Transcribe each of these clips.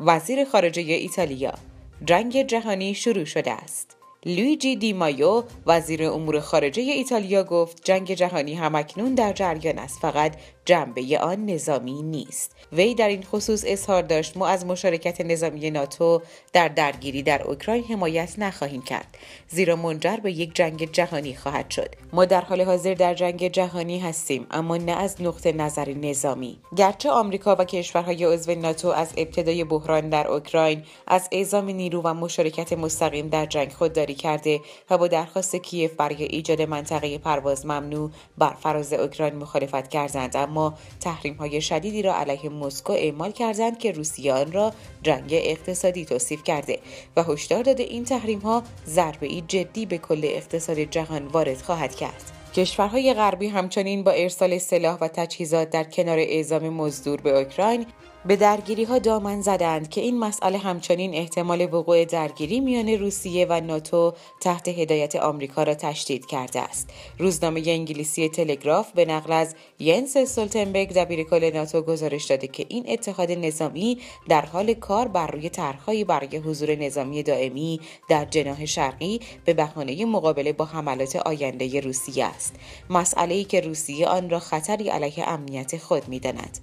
وزیر خارجه ایتالیا. جنگ جهانی شروع شده است. لویجی دی مایو وزیر امور خارجه ایتالیا گفت جنگ جهانی همکنون در جریان است. فقط جنبه آن نظامی نیست. وی در این خصوص اظهار داشت ما از مشارکت نظامی ناتو در درگیری در اوکراین حمایت نخواهیم کرد زیرا منجر به یک جنگ جهانی خواهد شد. ما در حال حاضر در جنگ جهانی هستیم اما نه از نقطه نظر نظامی. گرچه آمریکا و کشورهای عضو ناتو از ابتدای بحران در اوکراین از اعزام نیرو و مشارکت مستقیم در جنگ خودداری کرده و با درخواست کیف برای ایجاد منطقه پرواز ممنوع بر فراز اوکراین مخالفت کردند اما تحریم های شدیدی را علیه مسکو اعمال کردند که روسیه آن را جنگ اقتصادی توصیف کرده و هشدار داده این تحریم ها ضربه ای جدی به کل اقتصاد جهان وارد خواهد کرد. کشورهای غربی همچنین با ارسال سلاح و تجهیزات در کنار اعزام مزدور به اوکراین به درگیری ها دامن زدند که این مسئله همچنین احتمال وقوع درگیری میان روسیه و ناتو تحت هدایت آمریکا را تشدید کرده است. روزنامه انگلیسی تلگراف به نقل از ینس سولتنبرگ دبیرکل ناتو گزارش داده که این اتحاد نظامی در حال کار بر روی طرحهایی برای حضور نظامی دائمی در جناح شرقی به بهانه مقابله با حملات آینده روسیه است. مسئله ای که روسیه آن را خطری علیه امنیت خود می‌داند.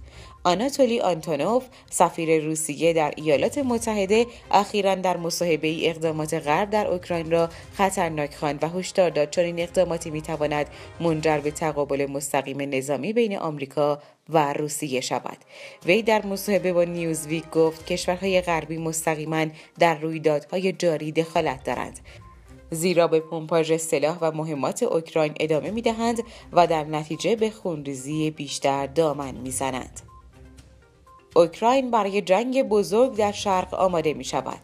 آناتولی آنتونوف سفیر روسیه در ایالات متحده اخیرا در مصاحبه ای اقدامات غرب در اوکراین را خطرناک خواند و هشدار داد چون این اقداماتی می‌تواند منجر به تقابل مستقیم نظامی بین آمریکا و روسیه شود وی در مصاحبه با نیوزویک گفت کشورهای غربی مستقیما در رویدادهای جاری دخالت دارند زیرا به پمپاژ سلاح و مهمات اوکراین ادامه می دهند و در نتیجه به خونریزی بیشتر دامن می‌زنند. اوکراین برای جنگ بزرگ در شرق آماده می شود.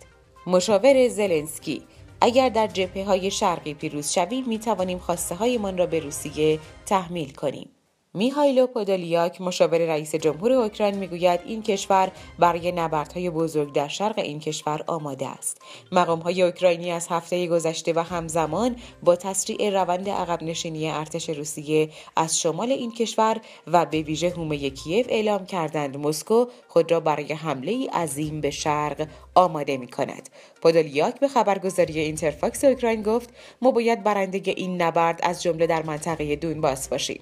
مشاور زلنسکی اگر در جبهه های شرقی پیروز شویم می توانیم خواسته هایمان را به روسیه تحمیل کنیم. میهایلو پودولیاک مشاور رئیس جمهور اوکراین می‌گوید این کشور برای نبردهای بزرگ در شرق این کشور آماده است. مقامهای اوکراینی از هفته گذشته و همزمان با تسریع روند عقب نشینی ارتش روسیه از شمال این کشور و به ویژه هومه کیف اعلام کردند. مسکو خود را برای حمله عظیم به شرق آماده می کند. پودولیاک به خبرگزاری اینترفاکس اوکراین گفت ما باید برنده این نبرد از جمله در منطقه دونباس باشیم.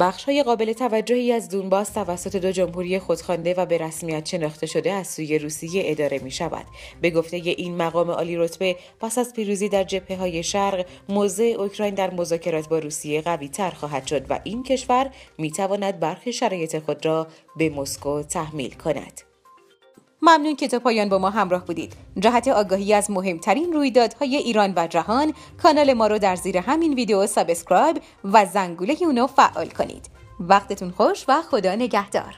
بخش های قابل توجهی از دونباس توسط دو جمهوری خودخوانده و به رسمیت شناخته شده از سوی روسیه اداره می شود. به گفته این مقام عالی رتبه پس از پیروزی در جبهه های شرق موضع اوکراین در مذاکرات با روسیه قوی تر خواهد شد و این کشور می تواند برخی شرایط خود را به مسکو تحمیل کند. ممنون که تا پایان با ما همراه بودید. جهت آگاهی از مهمترین رویدادهای ایران و جهان کانال ما رو در زیر همین ویدیو subscribe و زنگوله اونو فعال کنید. وقتتون خوش و خدا نگهدار.